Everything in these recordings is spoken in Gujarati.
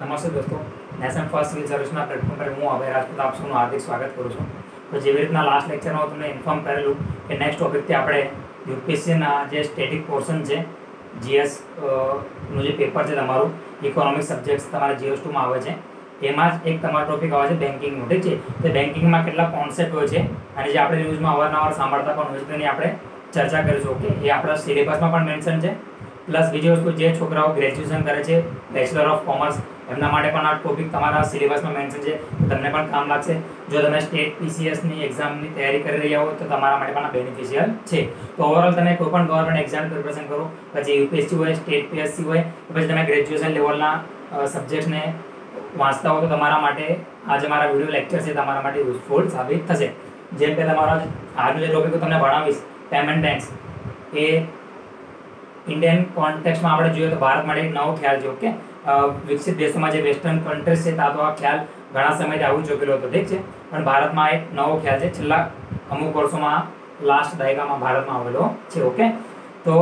નમસ્તે દોસ્તો. નેશન ફર્સ્ટ સિવિલ સર્વિસના પ્લેટફોર્મ પર હું અભય રાજપૂત, આપ સૌનું હાર્દિક સ્વાગત કરું છું. તો જેવી રીતના લાસ્ટ લેક્ચરમાં તમને ઇન્ફોર્મ કરેલું કે નેક્સ્ટ ટોપિકથી આપણે યુપીએસસીના જે સ્ટેટિક પોર્શન છે જીએસનું જે પેપર છે તમારું ઇકોનોમિક સબ્જેક્ટ્સ તમારા જીએસ ટુમાં આવે છે. એમાં જ એક તમારો ટોપિક આવે છે બેન્કિંગનું ઠીક છે? તો બેન્કિંગમાં કેટલા કોન્સેપ્ટ હોય છે અને જે આપણે ન્યૂઝમાં અવારનવાર સાંભળતા પણ હોય છે તેની આપણે ચર્ચા કરીશું, ઓકે? એ આપણા સિલેબસમાં પણ મેન્શન છે. પ્લસ બીજી વસ્તુ જે છોકરાઓ ગ્રેજ્યુએશન કરે છે બેચલર ઓફ કોમર્સ એમના માટે પણ આ ટોપિક તમારા સિલેબસમાં મેન્શન છે તમને પણ કામ લાગશે. જો તમે સ્ટેટ પીસીએસની એક્ઝામની તૈયારી કરી રહ્યા હો, તો તમારા માટે પણ આ બેનિફિશિયલ છે. તો ઓવરઓલ તમે કોઈ પણ ગવર્મેન્ટ એક્ઝામ પ્રિપરેશન કરો, પછી યુપીએસસી હોય સ્ટેટ પીએસસી હોય પછી તમે ગ્રેજ્યુએશન લેવલના સબ્જેક્ટને વાંચતા હો, તો તમારા માટે આજે મારા વીડિયો લેક્ચર છે, તમારા માટે યુઝફુલ સાબિત થશે. જેમ કે તમારા આજનો જે ટોપિક તમને ભણાવીશ પેમેન્ટ બેંક્સ એ ઇન્ડિયન કોન્ટેક્સમાં આપણે જોઈએ તો ભારત માટે એક નવો ખ્યાલ છે ઓકે વિકસિત દેશોમાં જે વેસ્ટર્ન કન્ટ્રીઝ છે, ત્યાં તો આ ખ્યાલ ઘણા સમયથી આવું ચૂકેલો હતો, ઠીક છે? પણ ભારતમાં એક નવો ખ્યાલ છે, છેલ્લા અમુક વર્ષોમાં લાસ્ટ દાયકામાં ભારતમાં આવેલો છે ઓકે તો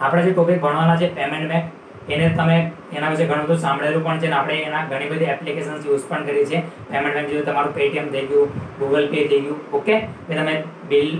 આપણે જે ટોપિક ભણવાના છે પેમેન્ટ બેંક એને તમે એના વિશે ઘણું બધું સાંભળેલું પણ છે ને આપણે એના ઘણી બધી એપ્લિકેશન્સ યુઝ પણ કરી છે. પેમેન્ટ બેંક જેવું તમારું પેટીએમ થઈ ગયું ગૂગલ પે થઈ ગયું ઓકે એ તમે બિલ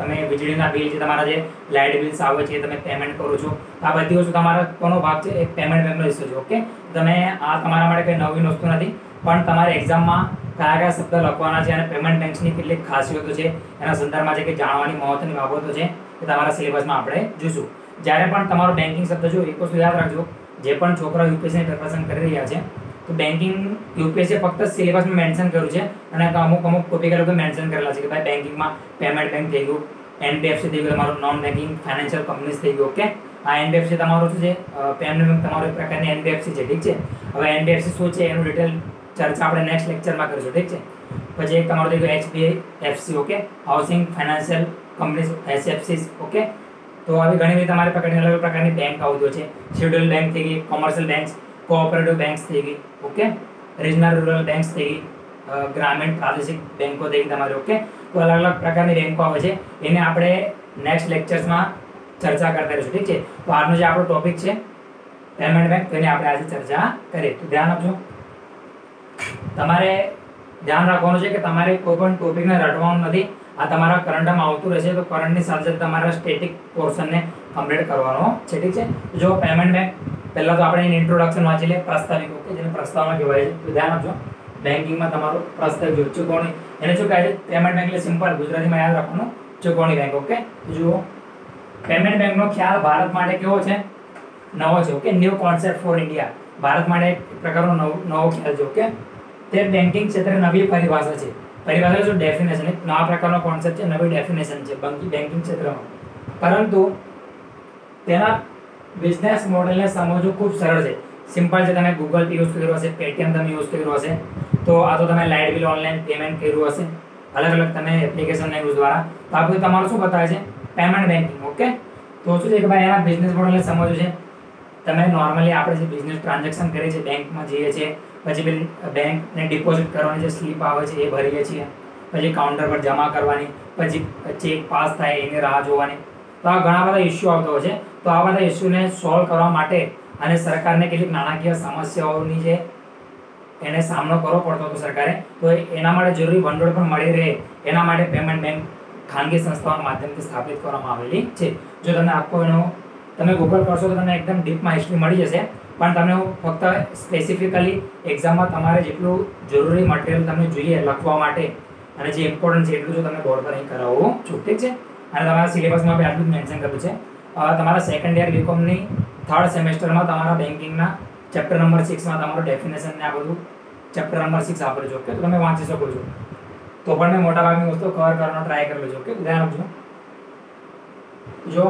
તમે વીજળીના બિલ છે, તમારા જે લાઇટ બિલ્સ આવે છે તમે પેમેન્ટ કરો છો. આ બધી વસ્તુ તમારા કોનો ભાગ છે? એક પેમેન્ટ બેંકનો હિસ્સો છે ઓકે તમે આ તમારા માટે કંઈ નવી વસ્તુ નથી, પણ તમારે એક્ઝામમાં કયા કયા શબ્દ લખવાના છે અને પેમેન્ટ બેંક્સની કેટલીક ખાસિયતો છે, એના સંદર્ભમાં જે કે જાણવાની મહત્વની બાબતો છે, એ તમારા સિલેબસમાં આપણે જોઈશું. જ્યારે પણ તમારો બેન્કિંગ શબ્દ જો એક વસ્તુ યાદ રાખજો, જે પણ છોકરાઓ યુપીએસસીની પ્રિપરેશન કરી રહ્યા છે, તો બેન્કિંગ યુપીએસસી ફક્ત સિલેબસમાં મેન્શન કર્યું છે અને અમુક અમુક ટોપિક લોકો મેન્શન કરેલા છે કે ભાઈ બેન્કિંગમાં પેમેન્ટ બેંક થઈ ગયું એનબીએફસી થઈ ગયું, તમારું નોન બેન્કિંગ ફાઇનાન્શિયલ કંપનીઝ થઈ ગયું ઓકે આ એનબીએફસી તમારું શું છે? પેમેન્ટ બેંક તમારું એક પ્રકારની એનબીએફસી છે, ઠીક છે? હવે એનબીએફસી શું છે એનું ડિટેલ ચર્ચા આપણે નેક્સ્ટ લેક્ચરમાં કરીશું, ઠીક છે? પછી એક તમારું થઈ ગયું HBI FC okay housing financial companies HFC okay તો આવી ઘણી બધી તમારી પાસે અલગ પ્રકારની બેંક આવતી છે. શેડ્યુલ બેંક થઈ ગઈ કોમર્શિયલ બેંક્સ કોઓપરેટિવ બેંક્સ થઈ ગઈ ઓકે રિજનલ રૂરલ બેંક્સ થઈ ગઈ ગ્રામીણ પ્રાદેશિક બેંકો થઈ ગઈ તમારી ઓકે તો અલગ અલગ પ્રકારની બેંકો આવે છે. એને આપણે નેક્સ્ટ લેક્ચર્સમાં ચર્ચા કરતા રહીશું, ઠીક છે? તો આજનો જે આપણો ટોપિક છે પેમેન્ટ બેંક તો એની આપણે આજે ચર્ચા કરીએ. તો ધ્યાન આપજો. તમારે ધ્યાન રાખવાનું છે કે તમારે કોઈ પણ ટોપિકને રટવાનું નથી. આ તમારા કરંટમાં આવતું રહેશે, તો કરંટની સાથે તમારા સ્ટેટિક પોર્શનને કમ્પ્લીટ કરવાનો. છે ઠીક છે? જો પેમેન્ટ બેંક પહેલાં તો આપણે એની ઇન્ટ્રોડક્શન વાંચી લઈએ પ્રસ્તાવિક ઓકે? જેને પ્રસ્તાવના કહેવાય છે. ધ્યાન આપજો. બેન્કિંગમાં તમારું પ્રસ્તાવ જો ચૂકવણી, એને શું કહે છે? પેમેન્ટ બેંક એટલે સિમ્પલ ગુજરાતીમાં યાદ રાખવાનું, ચૂકવણી બેંક ઓકે? જુઓ પેમેન્ટ બેંકનો ખ્યાલ ભારત માટે કેવો છે? નવો છે, okay? New concept for India Bharat માટે એક પ્રકારનો નવો નવો ખ્યાલ છે, ઓકે? તે બેન્કિંગ ક્ષેત્રે નવી પરિભાષા છે. પરિભાષા શું ડેફિનેશન એક નવા પ્રકારનો કોન્સેપ્ટ છે, નવી ડેફિનેશન છે બેન્કિંગ ક્ષેત્રમાં. પરંતુ તેના બિઝનેસ મોડેલને સમજવું ખૂબ સરળ છે. સિમ્પલ છે, તમે ગૂગલ પે યુઝ કર્યું હશે પેટીએમ તમે યુઝ કર્યું હશે, તો આ તો તમે લાઇટ બિલ ઓનલાઈન પેમેન્ટ કર્યું હશે, અલગ અલગ તમે એપ્લિકેશનના યુઝ દ્વારા. તો આ બધું તમારું શું બતાવે છે? પેમેન્ટ બેન્કિંગ ઓકે તો શું છે કે ભાઈ, એના બિઝનેસ મોડેલને સમજવું છે. તમે નોર્મલી આપણે જે બિઝનેસ ટ્રાન્ઝેક્શન કરીએ છીએ બેંકમાં જઈએ છીએ પછી પેલી બેંકને ડિપોઝિટ કરવાની જે સ્લીપ આવે છે એ ભરીએ છીએ. પછી કાઉન્ટર પર જમા કરવાની, પછી ચેક પાસ થાય એની રાહ જોવાની. તો આ ઘણા બધા ઇસ્યુ આવતો હોય છે. તો આ બધા ઇસ્યુને સોલ્વ કરવા માટે અને સરકારને કેટલીક નાણાકીય સમસ્યાઓની જે એને સામનો કરવો પડતો હતો સરકારે, તો એના માટે જરૂરી ભંડોળ પણ મળી રહે. એના માટે પેમેન્ટ બેંક ખાનગી સંસ્થાઓના માધ્યમથી સ્થાપિત કરવામાં આવેલી છે. જો તમે આખો એનો, તમે ગૂગલ કરશો તો તમને એકદમ ડીપમાં હિસ્ટ્રી મળી જશે. પણ તમને હું ફક્ત સ્પેસિફિકલી એક્ઝામમાં તમારે જેટલું જરૂરી મટીરિયલ તમને જોઈએ લખવા માટે અને જે ઇમ્પોર્ટન્ટ છે એટલું જો તમને બોર્ડ પર અહીં કરાવું. છું ઠીક છે? અને તમારા સિલેબસમાં બી આટલું જ મેન્શન કર્યું છે. તમારા સેકન્ડ યર બીકોમની થર્ડ સેમેસ્ટરમાં તમારા બેન્કિંગના ચેપ્ટર નંબર સિક્સમાં તમારું ડેફિનેશન ને આ બધું ચેપ્ટર નંબર સિક્સ આપેલું છે. ઓકે તો તમે વાંચી શકો છો. તો પણ મેં મોટાભાગની વસ્તુ કવર કરવાનો ટ્રાય કરેલો છે. ઓકે? ધ્યાન આપજો જો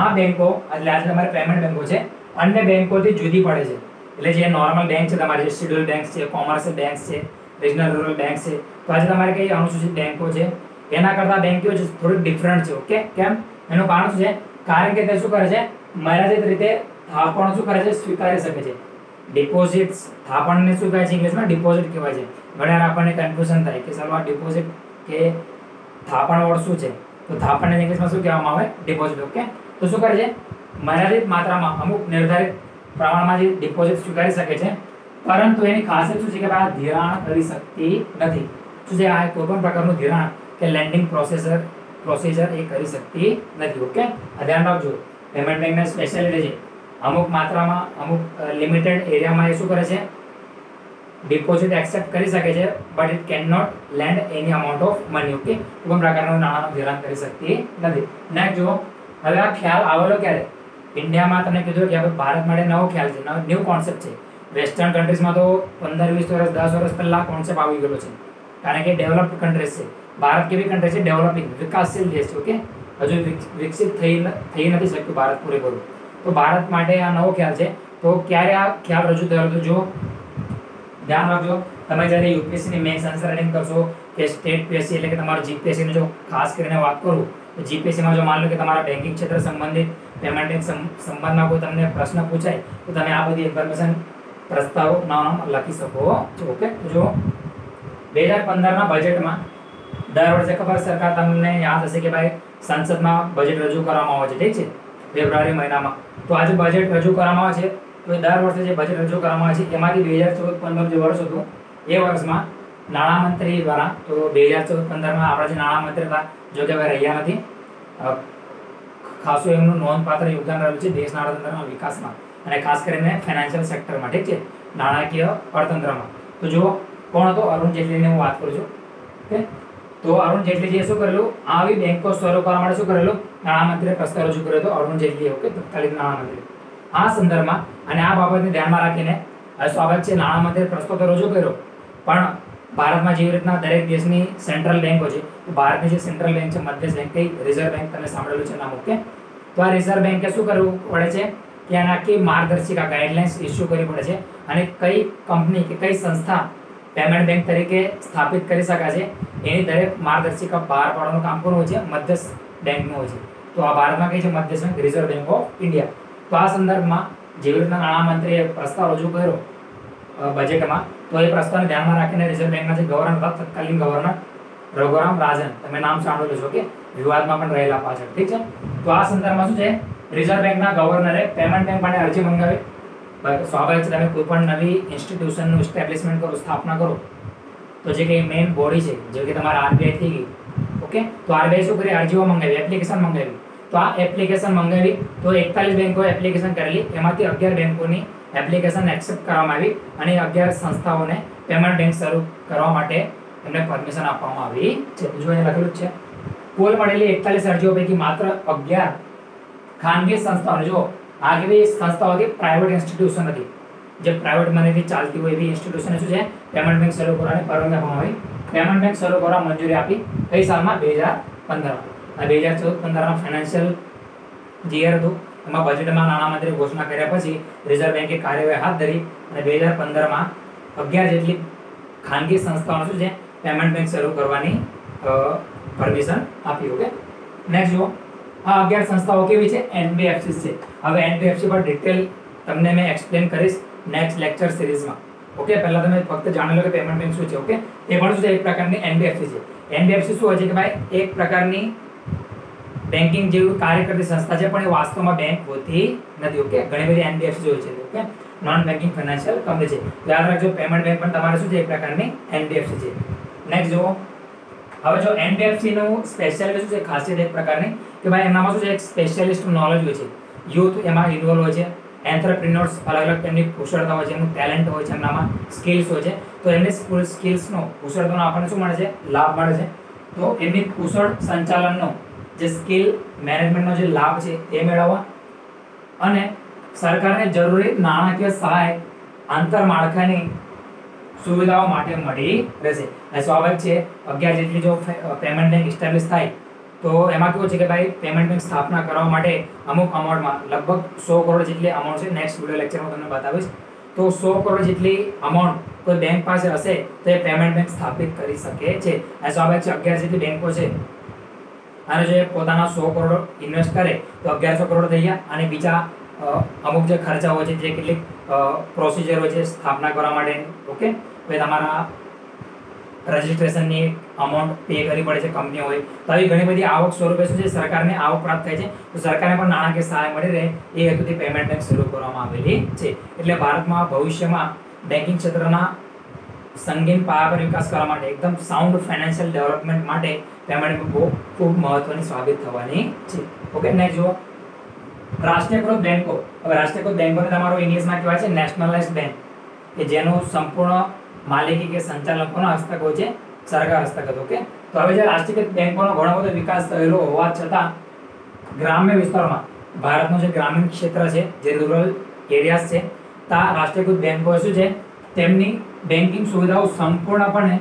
આ બેંકો એટલે આજે તમારે પેમેન્ટ બેન્કો છે. અન્ય બેંકોથી જુદી પડે છે. એટલે જે નોર્મલ બેંક છે, તમારી જે શેડ્યુલ બેંક છે કોમર્શિયલ બેંક છે રિજનલ રૂરલ બેંક છે, તો આજે તમારે કઈ અનુસૂચિત બેંકો છે? એના કરતાં બેંક છે થોડીક ડિફરન્ટ છે ઓકે કેમ? એનું કારણ શું છે? કારણ કે તે શું કરે છે? મર્યાદિત રીતે થાપણ શું કરે છે? સ્વીકારી શકે છે. ડિપોઝિટ્સ થાપણને શું કહે છે ઇંગ્લિશમાં? ડિપોઝિટ કહેવાય છે. ઘણી આપણને કન્ફ્યુઝન થાય કે આ ડિપોઝિટ કે થાપણ વડ શું છે? તો થાપણને ઇંગ્લિશમાં શું કહેવામાં આવે? ડિપોઝિટ ઓકે તો શું કરે છે? મર્યાદિત માત્રામાં અમુક નિર્ધારિત પ્રમાણમાં જે ડિપોઝિટ સ્વીકારી શકે છે. પરંતુ એની ખાસિયત શું છે કે આ ધિરાણ કરી શકતી નથી. શું છે? આ કોઈ પણ પ્રકારનું ધિરાણ કે લેન્ડિંગ પ્રોસેસર પ્રોસીજર એ કરી શકતી નથી. ઓકે? ધ્યાન રાખજો. પેમેન્ટ બેંકને સ્પેશિયાલિટી છે. અમુક માત્રામાં, અમુક લિમિટેડ એરિયામાં એ શું કરે છે? ડિપોઝિટ એક્સેપ્ટ કરી શકે છે but it can not lend any amount of money okay? કોઈ પણ પ્રકારનું નાણાંનું ધિરાણ કરી શકતી નથી. નેક્સ્ટ જુઓ. હવે આ ખ્યાલ આવેલો ક્યારે? ઇન્ડિયામાં તમને કીધું કે હવે ભારત માટે નવો ખ્યાલ છે ન્યૂ કોન્સેપ્ટ છે. વેસ્ટર્ન કન્ટ્રીઝમાં તો પંદર, વીસ વર્ષ, દસ વર્ષ પહેલાં કોન્સેપ્ટ આવી ગયેલો છે. કારણ કે ડેવલપ્ડ કન્ટ્રીઝ છે. ભારત કેવી કન્ટ્રી છે? ડેવલપિંગ વિકાસશીલ દેશ છે ઓકે હજુ વિકસિત થઈ થઈ નથી શકતું ભારત પૂરેપૂરું. તો ભારત માટે આ નવો ખ્યાલ છે. તો ક્યારે આ ખ્યાલ રજૂ થયો? હતો જો, ધ્યાન રાખજો. તમે જ્યારે યુપીએસસીની મેન્સ આન્સર રાઇટિંગ કરશો કે સ્ટેટ પીએસસી એટલે કે તમારું જીપીએસસીની જો ખાસ કરીને વાત કરું, તો જીપીએસસીમાં જો માન લો કે તમારા બેન્કિંગ ક્ષેત્ર સંબંધિત પેમેન્ટ સંબંધમાં કોઈ તમને પ્રશ્ન પૂછાય, તો તમે આ બધી ઇન્ફોર્મેશન પ્રસ્તાવ નામ લખી શકો, ઓકે? જો બે હજાર પંદરના બજેટમાં દર વર્ષે ખબર સરકાર તમને યાદ હશે કે ભાઈ સંસદમાં બજેટ રજૂ કરવામાં આવે છે, ઠીક છે? ફેબ્રુઆરી મહિનામાં. તો આજે બજેટ રજૂ કરવામાં આવે છે, તો દર વર્ષે જે બજેટ રજૂ કરવામાં આવે છે, એમાંથી બે હજાર ચૌદ પંદર જે વર્ષ હતું, એ વર્ષમાં નાણામંત્રી દ્વારા, તો બે હજાર ચૌદ પંદરમાં આપણા જે નાણામંત્રી હતા, જો કે હવે રહ્યા નથી. ખાસું એમનું નોંધપાત્ર યોગદાન રહ્યું છે દેશના અર્થતંત્રના વિકાસમાં. અને ખાસ કરીને ફાઇનાન્શિયલ સેક્ટરમાં ઠીક છે નાણાકીય અર્થતંત્રમાં. તો જો કોણ હતો? અરુણ જેટલીની હું વાત કરું છું. ઓકે? તો અરુણ જેટલીજીએ શું કરેલું? આવી બેંકો શરૂ કરવા માટે શું કરેલું? નાણામંત્રીએ પ્રસ્તાવ રજૂ કર્યો હતો, અરુણ જેટલીએ, ઓકે? તત્કાલીન નાણામંત્રી. આ સંદર્ભમાં, અને આ બાબતને ધ્યાનમાં રાખીને સ્વાગત છે, નાણામંત્રીએ પ્રસ્તાવ તો રજૂ કર્યો, પણ ભારતમાં જેવી રીતના દરેક દેશની સેન્ટ્રલ બેન્કો છે, તો ભારતની જે સેન્ટ્રલ બેન્ક છે, મધ્યસ્થ બેન્ક કઈ રિઝર્વ બેન્ક તમે સાંભળેલું છે નામ ઓકે? તો આ રિઝર્વ બેન્કે શું કરવું પડે છે? કે આના આખી માર્ગદર્શિકા ગાઈડલાઇન્સ ઇસ્યુ કરવી પડે છે અને કઈ કંપની કે કઈ સંસ્થા પેમેન્ટ બેંક તરીકે સ્થાપિત કરી શકાય છે, એની દરેક માર્ગદર્શિકા બહાર પાડવાનું કામ કોનું હોય છે? મધ્યસ્થ બેંકનું હોય છે. તો આ ભારતમાં કઈ છે? મધ્યસ્થ bank reserve bank of India તો આ સંદર્ભમાં જેવી રીતના નાણામંત્રીએ પ્રસ્તાવ રજૂ કર્યો બજેટમાં તો એ પ્રસ્તાવને ધ્યાનમાં રાખીને રિઝર્વ બેંકના જે ગવર્નર હતા, તત્કાલીન ગવર્નર રઘુરામ રાજન, તમે નામ સાંભળેલું છો કે વિવાદમાં પણ રહેલા પાછળ, ઠીક છે? તો આ સંદર્ભમાં શું છે? રિઝર્વ બેંકના ગવર્નરે પેમેન્ટ બેંક માટે અરજી મંગાવી. સ્વાભાવિક છે, તમે કોઈ પણ નવી ઇન્સ્ટિટ્યુશનનું એસ્ટેબ્લિશમેન્ટ કરો, સ્થાપના કરો, તો જે કંઈ મેઇન બોડી છે, જેમ કે તમારા આરબીઆઈ થઈ ગઈ, ઓકે? તો આરબીઆઈ શું કરી? અરજીઓ મંગાવી એપ્લિકેશન મંગાવી. તો આ એપ્લિકેશન મંગાવી, તો એકતાલીસ બેંકોએ એપ્લિકેશન કરેલી, એમાંથી અગિયાર બેંકોની એપ્લિકેશન એક્સેપ્ટ કરવામાં આવી અને અગિયાર સંસ્થાઓને પેમેન્ટ બેંક શરૂ કરવા માટે એમને પરમિશન આપવામાં આવી છે. જો અહીંયા લખેલું છે, કુલ મળેલી એકતાલીસ અરજીઓ પૈકી માત્ર અગિયાર ખાનગી સંસ્થાઓ જો આ કેવી સંસ્થાઓ હતી પ્રાઇવેટ ઇન્સ્ટિટ્યુશન હતી, જે પ્રાઇવેટ મનીથી ચાલતી હોય એવી ઇન્સ્ટિટ્યુશન શું છે? પેમેન્ટ બેંક શરૂ કરવાની પરવાનગી આપવામાં આવી. પેમેન્ટ બેંક શરૂ કરવા મંજૂરી આપી કઈ સાલમાં? બે હજાર પંદરમાં. બે હજાર ચૌદ પંદરમાં ફાઇનાન્શિયલ જીયર હતું. એમાં બજેટમાં નાણામંત્રી ઘોષણા કર્યા પછી રિઝર્વ બેન્કે કાર્યવાહી હાથ ધરી અને બે હજાર પંદરમાં અગિયાર જેટલી ખાનગી સંસ્થાઓને શું છે પેમેન્ટ બેંક શરૂ કરવાની પરમિશન આપી ઓકે નેક્સ્ટ જુઓ. આ અગિયાર સંસ્થાઓ કેવી છે? એનબીએફસી છે. હવે એનબીએફસી પર ડિટેલ તમને મેં એક્સપ્લેન કરીશ નેક્સ્ટ લેક્ચર સિરીઝમાં ઓકે પહેલા તમે ફક્ત જાણી લો કે પેમેન્ટ બેંક શું છે ઓકે એ પણ શું છે? એક પ્રકારની એનબીએફસી છે. એનબીએફસી શું હોય છે કે ભાઈ, એક પ્રકારની બેન્કિંગ જેવું કાર્ય કરતી સંસ્થા છે, પણ એ વાસ્તવમાં બેંક હોતી નથી. ઓકે ઘણી બધી એનબીએફસી હોય છે. Okay non banking financial company છે. યાદ રાખજો પેમેન્ટ બેંક પણ તમારે શું છે? એક પ્રકારની એનબીએફસી છે. નેક્સ્ટ જુઓ. હવે જો એનબીએફસી નું સ્પેશિયાલિટી શું છે? ખાસિયત એક પ્રકારની કે ભાઈ એમનામાં શું છે? એક સ્પેશિયાલિસ્ટ નોલેજ હોય છે. યુથ એમાં ઇન્વોલ્વ હોય છે. એન્ટરપ્રિન્યોર્સ અલગ અલગ તેમની કુશળતા હોય છે. એમનું ટેલેન્ટ હોય છે એમનામાં. સ્કિલ્સ હોય છે. તો એમની સ્કૂલ સ્કિલ્સનો કુશળતાનો આપણને શું મળે છે? લાભ મળે છે. તો એમની કુશળ સંચાલનનો જે સ્કિલ મેનેજમેન્ટનો જે લાભ છે એ મેળવવા અને સરકારને જરૂરી નાણાકીય સહાય આંતરમાળખાની સુવિધાઓ માટે મળી રહેશે. અને સ્વાભાવિક છે અગિયાર જેટલી જો પેમેન્ટ બેંક ઇસ્ટાબ્લિશ થાય, તો એમાં કેવું છે કે ભાઈ પેમેન્ટ બેંક સ્થાપના કરવા માટે અમુક અમાઉન્ટમાં લગભગ સો કરોડ જેટલી અમાઉન્ટ છે. નેક્સ્ટ વીડિયો લેક્ચરમાં તમને બતાવીશ. તો સો કરોડ જેટલી અમાઉન્ટ કોઈ બેંક પાસે હશે, તો એ પેમેન્ટ બેંક સ્થાપિત કરી શકે છે. અને સ્વાભાવિક છે અગિયાર જેટલી બેંકો છે. અને જે પોતાના સો કરોડ ઇન્વેસ્ટ કરે તો અગિયારસો કરોડ થઈ ગયા. અને બીજા અમુક જે ખર્ચા હોય છે, જે કેટલીક પ્રોસિજર હોય છે સ્થાપના કરવા માટે ઓકે હવે તમારા રજિસ્ટ્રેશનની અમાઉન્ટ પે કરવી પડે છે કંપનીઓ હોય. તો આવી ઘણી બધી આવક સ્વરૂપે શું છે? સરકારને આવક પ્રાપ્ત થાય છે. તો સરકારને પણ નાણાકીય સહાય મળી રહે એ હેતુથી પેમેન્ટ બેંક શરૂ કરવામાં આવેલી છે. એટલે ભારતમાં ભવિષ્યમાં બેન્કિંગ ક્ષેત્રના સંગીન પાયા પર વિકાસ કરવા માટે એકદમ સાઉન્ડ ફાઇનાન્શિયલ ડેવલપમેન્ટ માટે પેમેન્ટ બહુ ખૂબ મહત્વની સાબિત થવાની છે. ઓકે ને જુઓ. રાષ્ટ્રીયકૃત બેન્કો. હવે રાષ્ટ્રીયકૃત બેન્કોને તમારો ઇંગ્લિશમાં કહેવાય છે નેશનલાઇઝ બેંક કે જેનું સંપૂર્ણ માલિકી કે સંચાલન કોના હસ્તક હોય છે, સરકાર હસ્તગત ઓકે તો હવે જે રાષ્ટ્રીયકૃત બેન્કોનો ઘણો બધો વિકાસ થયેલો હોવા છતાં ગ્રામ્ય વિસ્તારમાં, ભારતનું જે ગ્રામીણ ક્ષેત્ર છે, જે રૂરલ એરિયાઝ છે ત્યાં રાષ્ટ્રીયકૃત બેન્કો શું છે, તેમની બેન્કિંગ સુવિધાઓ સંપૂર્ણપણે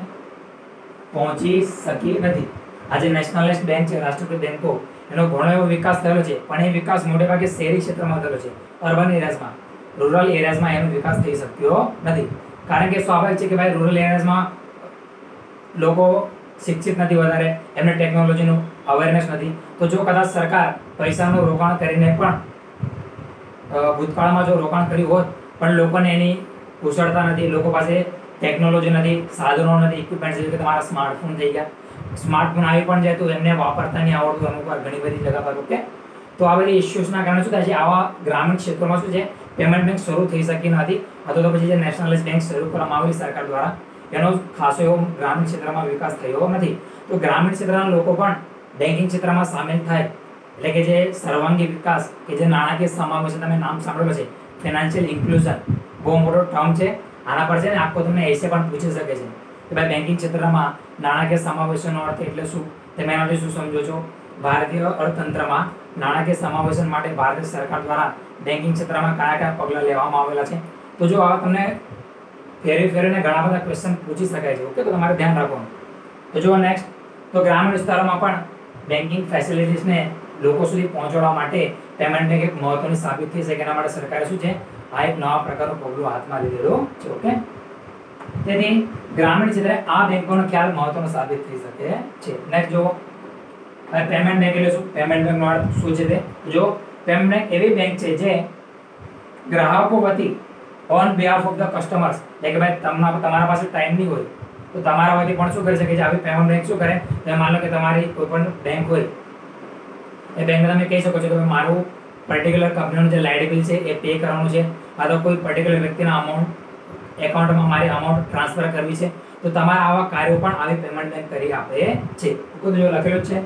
પહોંચી શકી નથી. આજે નેશનલાઇઝ બેંક છે રાષ્ટ્રીય બેંકો. એનો ઘણો એવો વિકાસ થયેલો છે, પણ એ વિકાસ મોટેભાગે શહેરી ક્ષેત્રમાં થયેલો છે, અર્બન એરિયાઝમાં. રૂરલ એરિયાઝમાં એનો વિકાસ થઈ શક્યો નથી. કારણ કે સ્વાભાવિક છે કે ભાઈ રૂરલ એરિયાઝમાં લોકો શિક્ષિત નથી વધારે, એમને ટેકનોલોજીનું અવેરનેસ નથી. તો જો કદાચ સરકાર પૈસાનું રોકાણ કરીને પણ ભૂતકાળમાં જો રોકાણ કર્યું હોત, પણ લોકોને એની કુશળતા નથી લોકો પાસે ટેકનોલોજી નથી, સાધનો નથી ઇક્વિપમેન્ટ જેવી કે તમારા સ્માર્ટફોન થઈ ગયા. સ્માર્ટફોન આવી પણ જાય તો એમને વાપરતા નહીં આવડતું, અમુક વાર ઘણી બધી જગ્યા પર ઓકે તો આ બધી ઇસ્યુઝના કારણે શું થાય છે, આવા ગ્રામીણ ક્ષેત્રોમાં શું છે પેમેન્ટ બેંક શરૂ થઈ શકી નથી, અથવા તો પછી જે નેશનલાઇઝ બેંક શરૂ કરવામાં આવેલી સરકાર દ્વારા, એનો ખાસો એવો ગ્રામીણ ક્ષેત્રમાં વિકાસ થયો નથી. તો ગ્રામીણ ક્ષેત્રના લોકો પણ બેન્કિંગ ક્ષેત્રમાં સામેલ થાય, એટલે કે જે સર્વાંગી વિકાસ, કે જે નાણાકીય સમાવેશ, તમે નામ સાંભળ્યું છે ફિનાન્શિયલ ઇન્ક્લુઝન બહુ મોટો ટર્મ છે. આના પર છે ને આખો તમને એસે પણ પૂછી શકે છે. કે ભાઈ બેન્કિંગ ક્ષેત્રમાં નાણાકીય સમાવેશનો અર્થ એટલે શું? તમે એનાથી શું સમજો છો? ભારતીય અર્થતંત્રમાં નાણાકીય સમાવેશન માટે ભારત સરકાર દ્વારા બેન્કિંગ ક્ષેત્રમાં કયા કયા પગલાં લેવામાં આવેલા છે? તો જો આ તમને ફેરી ફેરીને ઘણા બધા ક્વેશ્ચન પૂછી શકાય છે. ઓકે, તો તમારે ધ્યાન રાખવાનું. તો જો નેક્સ્ટ તો ગ્રામીણ વિસ્તારોમાં પણ બેન્કિંગ ફેસિલિટીઝને લોકો સુધી પહોંચાડવા માટે પેમેન્ટ એક મહત્વની સાબિત થઈ શકે એના માટે સરકારે શું છે? આ એક નવા પ્રકારનું પગલું હાથમાં લીધેલું છે ઓકે તેથી ગ્રામીણ ક્ષેત્રે આ બેંકોનો ખ્યાલ મહત્વનો સાબિત થઈ શકે છે. નેક્સ્ટ જો પેમેન્ટ બેંક એટલે શું? પેમેન્ટ બેંકનો અર્થ શું છે તે? જો પેમેન્ટ એવી બેંક છે જે ગ્રાહકો વતી on behalf of the customers એટલે કે ભાઈ તમને તમારા પાસે ટાઈમ નહીં હોય, તો તમારા વતી પણ શું કરી શકે છે? આવી પેમેન્ટ બેંક શું કરે? તમે માન કે તમારી કોઈ પણ બેંક હોય, એ બેંકને તમે કહી શકો છો કે મારું પર્ટિક્યુલર કંપનીનું જે લાઇટ બિલ છે, એ પે કરવાનું છે. અથવા કોઈ પર્ટિક્યુલર વ્યક્તિના અમાઉન્ટ એકાઉન્ટમાં મારી અમાઉન્ટ ટ્રાન્સફર કરવી છે, તો તમારા આવા કાર્યો પણ આવી પેમેન્ટ કરી આપે છે. તો જો લખેલું છે,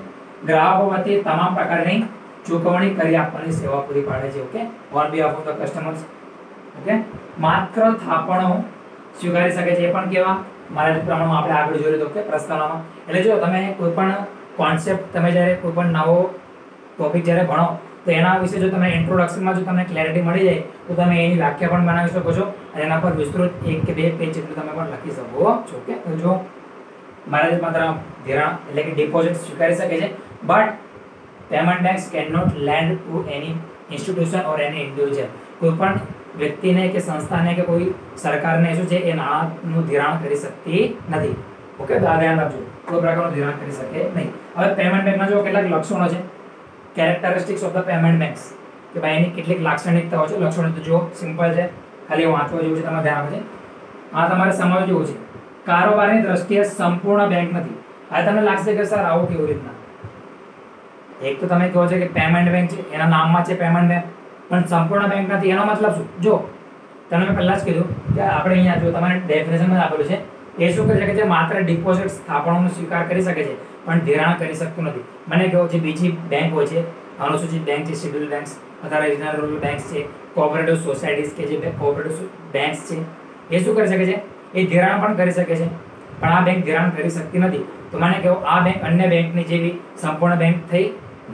ગ્રાહકો વતી તમામ પ્રકારની ચૂકવણી કરી આપવાની સેવા પૂરી પાડે છે. Okay on behalf of the customers okay માત્ર થાપણો સ્વીકારી શકે છે એ પણ કેવા? મારા પ્રમાણમાં આપણે આગળ જોઈ તો કે પ્રસ્તાવનામાં. એટલે જો તમે કોઈ પણ કોન્સેપ્ટ તમે જ્યારે કોઈ પણ નવો ટોપિક જ્યારે ભણો તો એના વિશે જો તમે ઇન્ટ્રોડક્શનમાં જો તમને ક્લેરિટી મળી જાય, તો તમે એની વ્યાખ્યા પણ બનાવી શકો છો અને એના પર વિસ્તૃત એક કે બે પેજ જેટલું તમે પણ લખી શકો. છો કે જો મારા માત્ર ધિરાણ એટલે કે ડિપોઝિટ સ્વીકારી શકે છે but payment banks can not lend to any institution or any individual કોઈ પણ વ્યક્તિને કે સંસ્થાને કે કોઈ સરકારને શું છે, એ નાણાંનું ધિરાણ કરી શકતી નથી. ઓકે, તો આ ધ્યાન રાખજો. કોઈ પ્રકારનું ધિરાણ કરી શકે નહીં. હવે પેમેન્ટ બેંકમાં જો કેટલાક લક્ષણો છે characteristics of the payment banks કે ભાઈ એની કેટલીક લાક્ષણિકતાઓ છે, લક્ષણો તો જો સિમ્પલ છે, ખાલી વાંચવા જેવું છે, તમારે ધ્યાન છે. આ તમારે સમજવું જેવું છે. કારોબારની દ્રષ્ટિએ સંપૂર્ણ બેંક નથી. હવે તમને લાગશે કે સર આવું કેવી રીતના? એક તો તમે કહો છો કે પેમેન્ટ બેંક છે, એના નામમાં છે પેમેન્ટ બેંક પણ સંપૂર્ણ બેંક નથી, એનો મતલબ શું? જો તમે મેં પહેલા જ કીધું કે આપણે અહીંયા જો તમારે ડેફિનેશનમાં આપેલું છે, એ શું કરી શકે છે? માત્ર ડિપોઝિટ સ્થાપણોનો સ્વીકાર કરી શકે છે. પણ ધિરાણ કરી શકતું નથી. મને કહો જે બીજી બેંકો છે અનુસૂચિત બેંક છે? સિવિલ બેંક્સ અથવા રિજનલ બેંક્સ છે કોઓપરેટિવ સોસાયટીઝ કે જે કોઓપરેટિવ બેંક્સ છે, એ શું કરી શકે છે? એ ધિરાણ પણ કરી શકે છે. પણ આ બેંક ધિરાણ કરી શકતી નથી. તો મને કહો, આ બેંક અન્ય બેંકની જેવી સંપૂર્ણ બેંક થઈ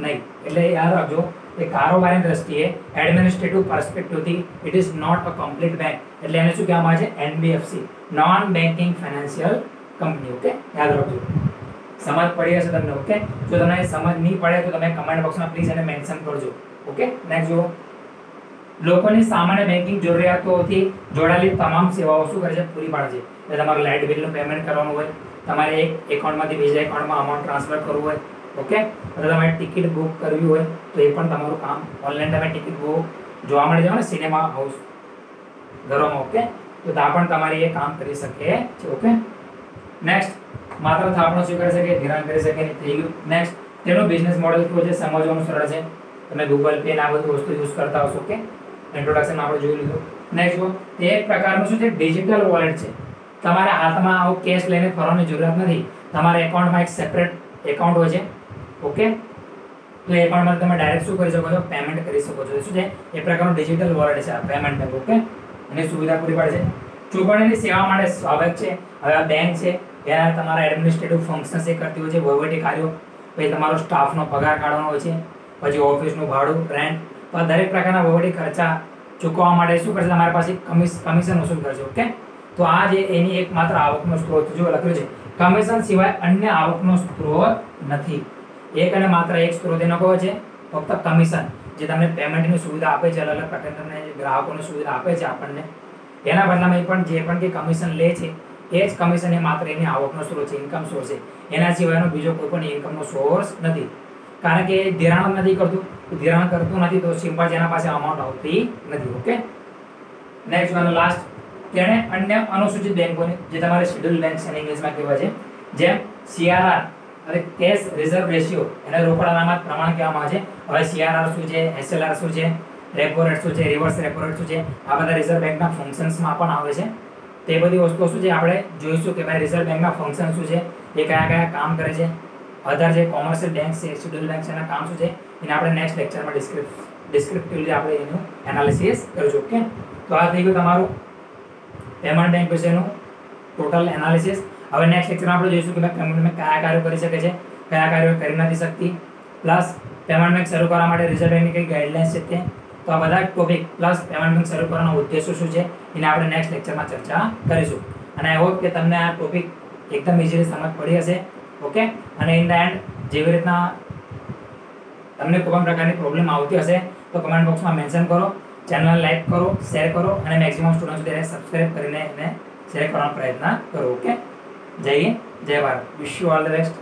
નહીં. એટલે યાદ રાખજો કે કારોબારની દ્રષ્ટિએ administrative પર્સપેક્ટિવથી it is not a complete bank એટલે એને શું કહેવામાં આવે છે? NBFC non banking financial company okay યાદ રાખજો. સમજ પડી હશે તમને ઓકે જો તમને સમજ નહીં પડે તો તમે કમેન્ટ બોક્સમાં પ્લીઝ એને મેન્શન કરજો ઓકે નેક્સ્ટ જુઓ. લોકોની સામાન્ય બેન્કિંગ જરૂરિયાતોથી જોડાયેલી તમામ સેવાઓ શું કરે છે? પૂરી પાડે છે. એટલે તમારે લાઇટ બિલનું પેમેન્ટ કરવાનું હોય, તમારે એક એકાઉન્ટમાંથી બીજા એકાઉન્ટમાં અમાઉન્ટ ટ્રાન્સફર કરવું હોય ઓકે અથવા તમારે ટિકિટ બુક કરવી હોય, તો એ પણ તમારું કામ. ઓનલાઈન તમે ટિકિટ બુક જોવા મળી જાવ ને સિનેમા હાઉસ ઘરોમાં ઓકે તો ત્યાં પણ તમારે એ કામ કરી શકે છે ઓકે નેક્સ્ટ માત્ર થાપણો સ્વીકારી શકે, ધિરાણ કરી શકે નહીં થઈ ગયું નેક્સ્ટ તેનો બિઝનેસ મોડેલ કેવો છે, સમજવાનું સરળ છે. તમે ગૂગલ પે આ બધું વસ્તુ યુઝ કરતા હશો કે ઇન્ટ્રોડક્શન આપણે જોઈ લીધું. નેક્સ્ટ તે એક પ્રકારનું શું છે ડિજિટલ વોલેટ છે. તમારા હાથમાં આવો કેશ લઈને ફરવાની જરૂરત નથી. તમારા એકાઉન્ટમાં એક સેપરેટ એકાઉન્ટ હોય છે ઓકે તો એ એકાઉન્ટમાં તમે ડાયરેક્ટ શું કરી શકો છો પેમેન્ટ કરી શકો છો. શું છે? એ પ્રકારનું ડિજિટલ વોલેટ છે આ પેમેન્ટ ઓકે એની સુવિધા પૂરી પાડે છે. ચૂકવણીની સેવા માટે સ્વાભાવિક છે. હવે આ બેંક છે. એના તમારા એડમિનિસ્ટ્રેટિવ ફંક્શન્સ એ કરતી હોય છે, વહીવટી કાર્યો, પછી તમારો સ્ટાફનો પગાર કાઢવાનો હોય છે, પછી ઓફિસનું ભાડું રેન્ટ પણ દરેક પ્રકારના વહીવટી ખર્ચા ચૂકવવા માટે શું કરશે? તમારી પાસે કમિશ કમિશન વસૂલ કરશે ઓકે તો આ જે એની એક માત્ર આવકનો સ્ત્રોત જો લખ્યું છે કમિશન સિવાય અન્ય આવકનો સ્ત્રોત નથી. એક અને માત્ર એક સ્ત્રોત એનો કયો છે? ફક્ત કમિશન જે તમને પેમેન્ટની સુવિધા આપે છે અલગ અલગ પ્રકારના તમને ગ્રાહકોની સુવિધા આપે છે આપણને. એના બદલામાં એ પણ જે પણ કે કમિશન લે છે એ જ કમિશન એ માત્ર એની આવકનો સ્ત્રોત છે ઇન્કમ સોર્સ છે. એના સિવાયનો બીજો કોઈ પણ ઇન્કમનો સોર્સ નથી. કારણ કે એ ધિરાણ નથી કરતું. ધિરાણ કરતું નથી તો સિમ્પલ જેના પાસે અમાઉન્ટ આવતી નથી ઓકે નેક્સ્ટ વન લાસ્ટ તેણે અન્ય અનુસૂચિત બેંકોને, જે તમારે શેડ્યુલ બેંક્સ એની ઇંગ્લિશમાં કહેવાય છે, જેમ સીઆરઆર અને કેશ રિઝર્વ રેશિયો એને રોકડાના પ્રમાણ કહેવામાં આવે છે. હવે સીઆરઆર શું છે એસએલઆર શું છે રેપો રેટ શું છે રિવર્સ રેપો રેટ શું છે, આ બધા રિઝર્વ બેંકના ફંક્શન્સમાં પણ આવે છે. તે બધી વસ્તુઓ શું છે આપણે જોઈશું કે ભાઈ રિઝર્વ બેંકના ફંક્શન શું છે, એ કયા કયા કામ કરે છે અધર જે કોમર્શિયલ બેંક છે શેડ્યુલ બેંક છે, એના કામ શું છે, એને આપણે નેક્સ્ટ લેક્ચરમાં ડિસ્ક્રિપ ડિસ્ક્રિપ્ટિવલી આપણે એનું એનાલિસિસ કરીશું ઓકે તો આ થઈ ગયું તમારું પેમેન્ટ બેંક વિશેનું ટોટલ એનાલિસિસ હવે નેક્સ્ટ લેક્ચરમાં આપણે જોઈશું કે ભાઈ પેમેન્ટ બેંક કયા કાર્યો કરી શકે છે, કયા કાર્યો કરી નથી શકતી. પ્લસ પેમેન્ટ બેંક શરૂ કરવા માટે રિઝર્વ બેંકની કઈ ગાઈડલાઇન્સ છે તે તો આ બધા ટોપિક પ્લસ પેમેન્ટ શરૂ કરવાનો ઉદ્દેશો શું છે? એને આપણે નેક્સ્ટ લેક્ચરમાં ચર્ચા કરીશું. અને આઈ હોપ કે તમને આ ટોપિક એકદમ ઇઝીલી સમજ પડી હશે. ઓકે અને ઇન ધ એન્ડ જેવી રીતના તમને કોઈ પણ પ્રકારની પ્રોબ્લેમ આવતી હશે, તો કમેન્ટ બોક્સમાં મેન્શન કરો ચેનલ લાઈક કરો શેર કરો, અને મેક્સિમમ સ્ટુડન્ટ સુધી એને સબસ્ક્રાઇબ કરીને એને શેર કરવાનો પ્રયત્ન કરો. ઓકે જય જય Bharat. Wish you all the best